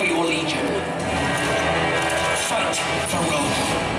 for your legion. Fight for Rome.